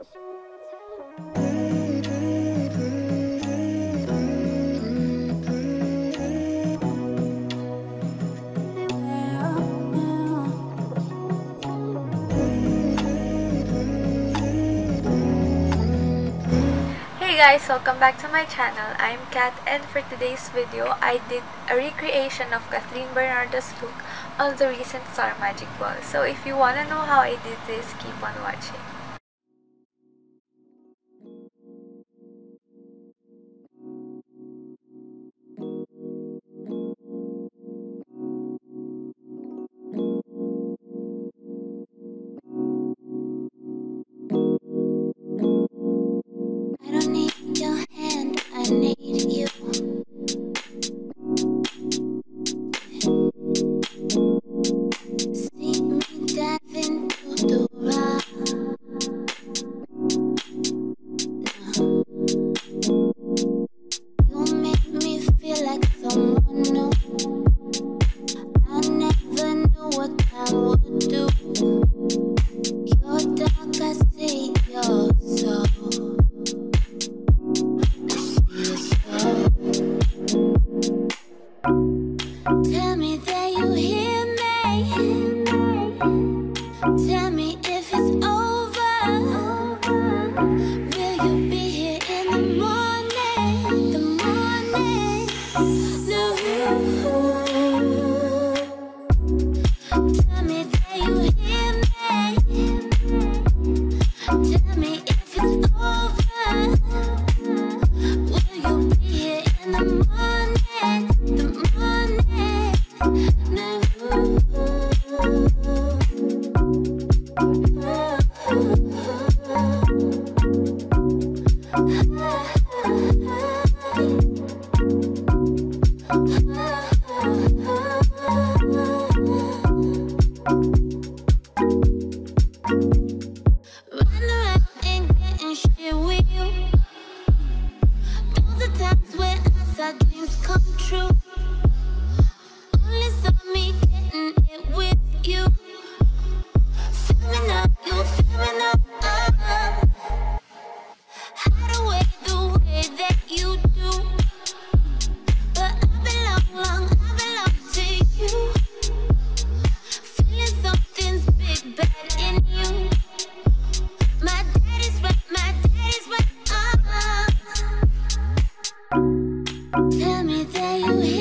Hey guys! Welcome back to my channel. I'm Catt and for today's video, I did a recreation of Kathryn Bernardo's look on the recent Star Magic Ball. So if you wanna know how I did this, keep on watching. you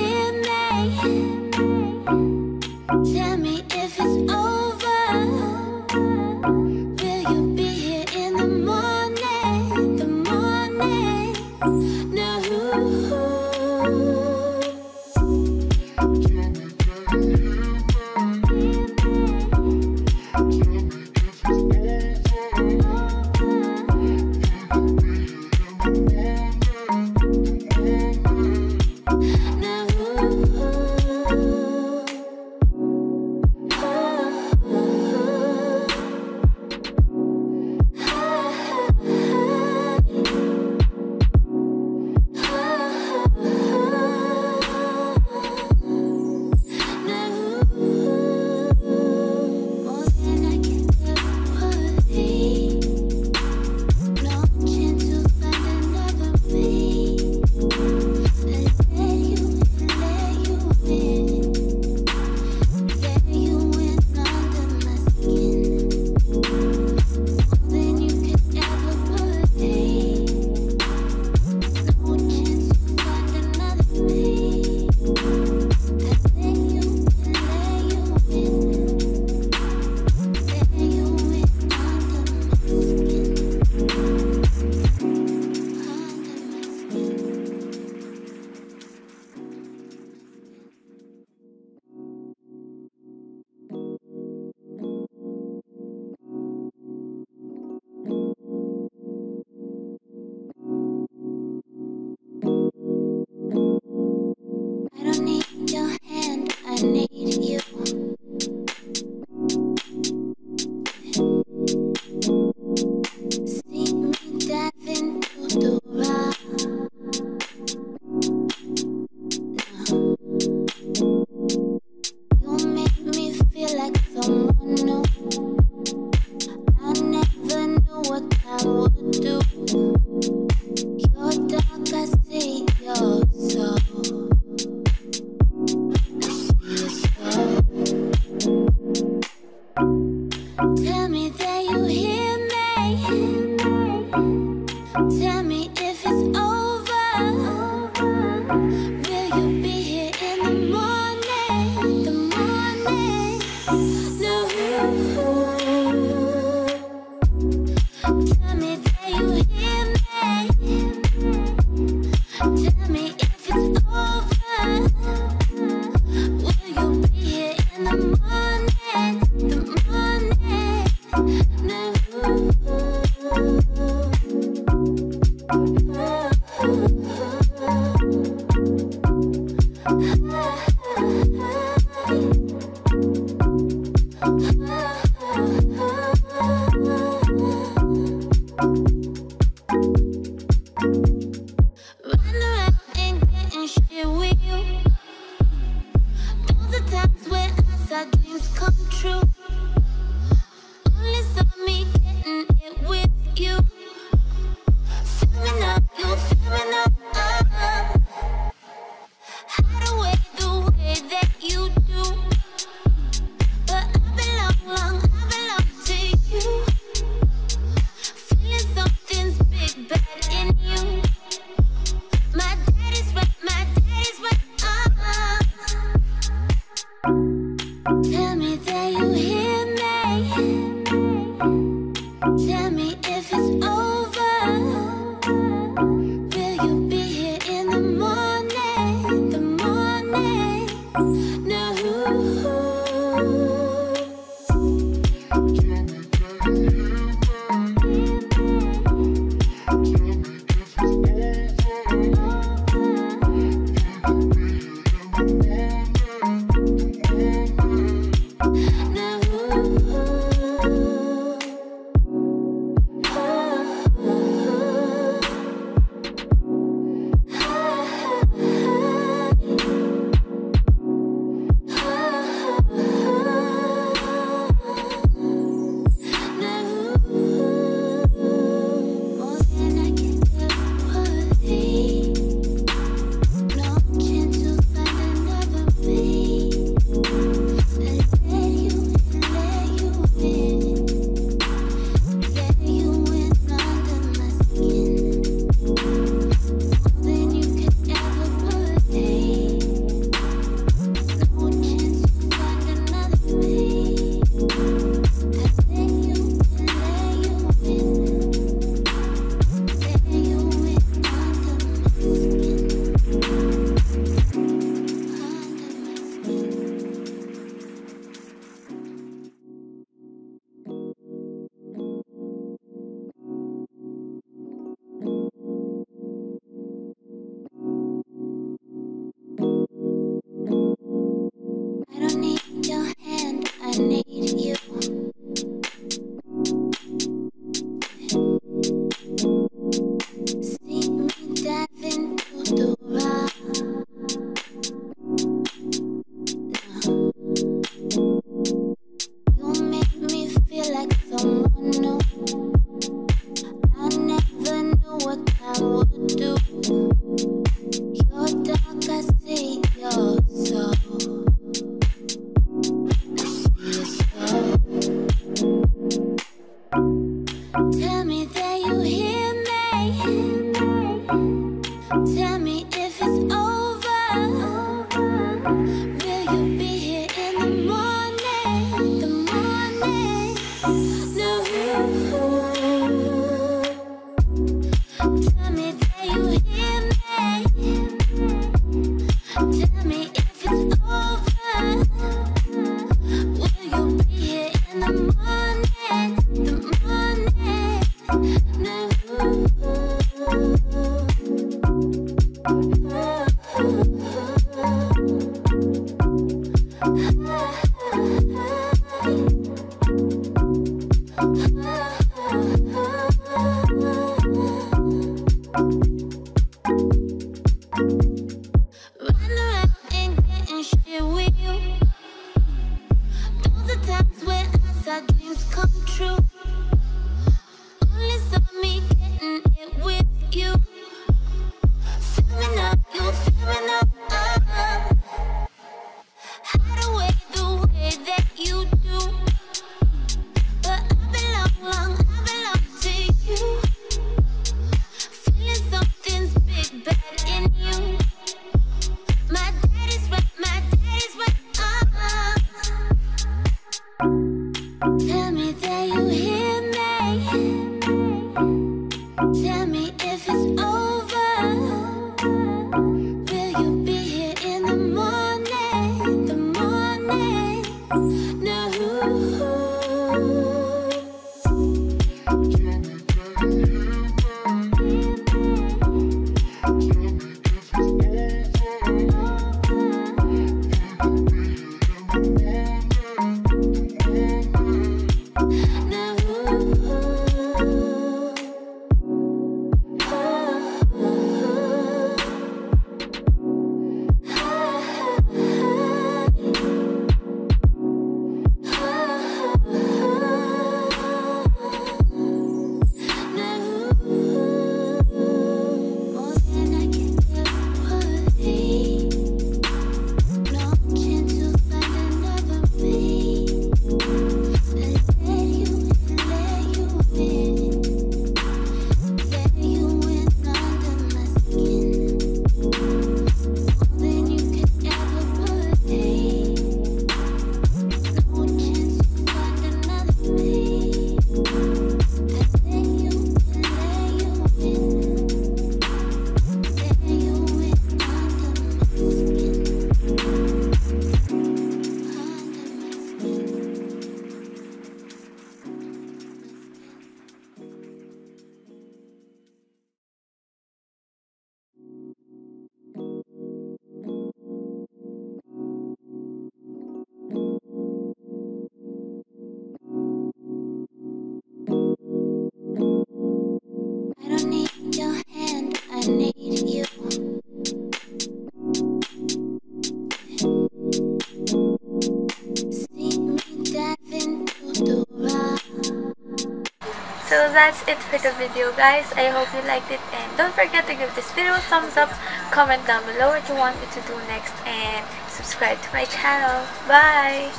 that's it for the video guys. I hope you liked it and don't forget to give this video a thumbs up, comment down below what you want me to do next and subscribe to my channel. Bye!